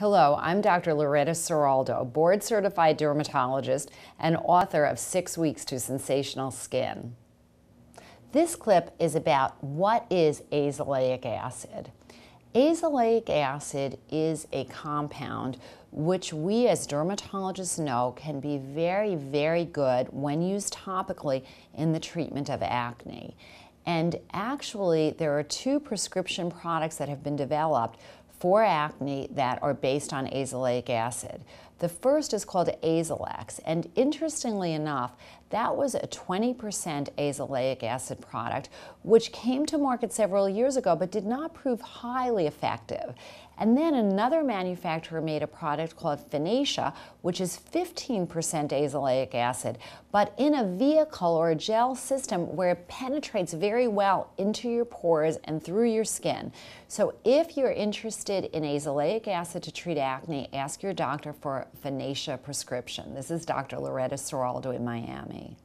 Hello, I'm Dr. Loretta Ciraldo, board certified dermatologist and author of Six Weeks to Sensational Skin. This clip is about what is azelaic acid. Azelaic acid is a compound which we as dermatologists know can be very, very good when used topically in the treatment of acne. And actually, there are two prescription products that have been developed for acne that are based on azelaic acid. The first is called Azelex, and interestingly enough, that was a 20% azelaic acid product, which came to market several years ago but did not prove highly effective. And then another manufacturer made a product called Finacea, which is 15% azelaic acid, but in a vehicle or a gel system where it penetrates very well into your pores and through your skin. So if you're interested in azelaic acid to treat acne, ask your doctor for Finacea prescription. This is Dr. Loretta Ciraldo in Miami.